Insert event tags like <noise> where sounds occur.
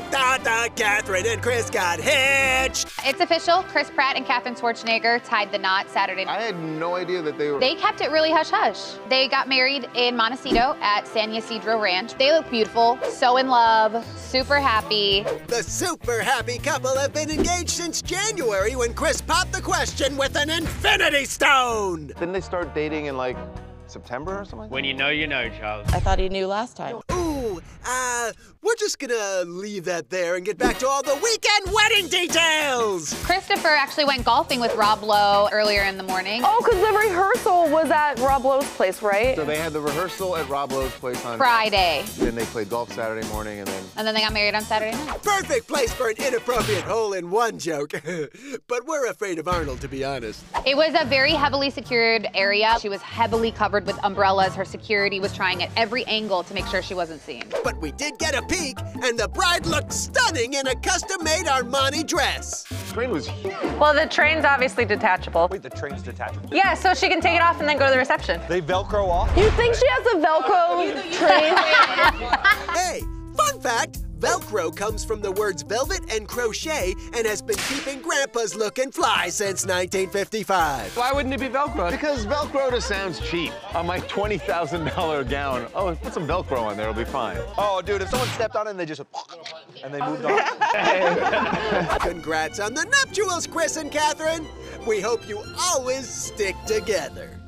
da da da! Katherine and Chris got hitched. It's official. Chris Pratt and Katherine Schwarzenegger tied the knot Saturday night. I had no idea that they were. They kept it really hush hush. They got married in Montecito at San Ysidro Ranch. They look beautiful, so in love, super happy. The super happy couple have been engaged since January when Chris popped the question with an infinity stone. Didn't they start dating in like September or something? When you know, you know, Charles. I thought he knew last time. Uh, we're just gonna leave that there and get back to all the weekend wedding details. Christopher actually went golfing with Rob Lowe earlier in the morning. Oh, because the rehearsal was at Rob Lowe's place, right? So they had the rehearsal at Rob Lowe's place on Friday. Then they played golf Saturday morning, and then And then they got married on Saturday night. Perfect place for an inappropriate hole-in-one joke. <laughs> but we're afraid of Arnold, to be honest. It was a very heavily secured area. She was heavily covered with umbrellas. Her security was trying at every angle to make sure she wasn't seen. But we did get a peek, and the bride looked stunning in a custom-made Armani dress. The train was huge. Well, the train's obviously detachable. Wait, the train's detachable. Yeah, so she can take it off and then go to the reception. They Velcro off? You think she has a Velcro oh, train? <laughs> Hey, fun fact, Velcro comes from the words velvet and crochet and has been keeping Grandpa's looking fly since 1955. Why wouldn't it be Velcro? Because Velcro just sounds cheap. On my $20,000 gown, oh, put some Velcro on there, it'll be fine. Oh, dude, if someone stepped on it and they just and they oh. moved on. <laughs> Congrats on the nuptials, Chris and Katherine. We hope you always stick together.